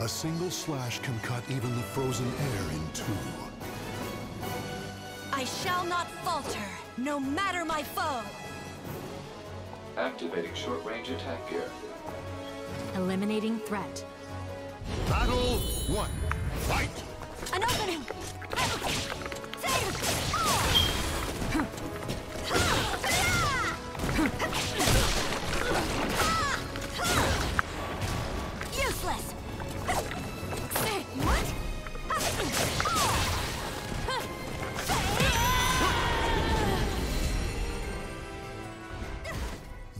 A single slash can cut even the frozen air in two. I shall not falter, no matter my foe. Activating short-range attack gear. Eliminating threat. Battle one. Fight! An opening! Useless!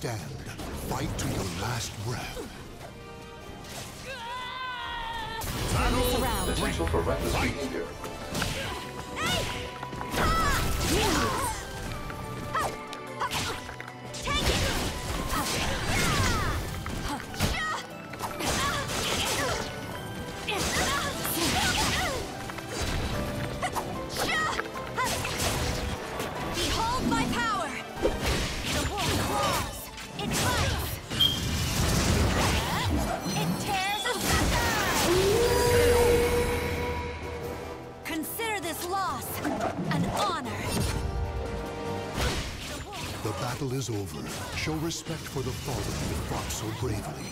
Stand. Fight to your last breath. This around. Potential for reckless behavior. Behold The battle is over. Show respect for the fallen who fought so bravely.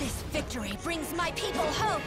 This victory brings my people hope!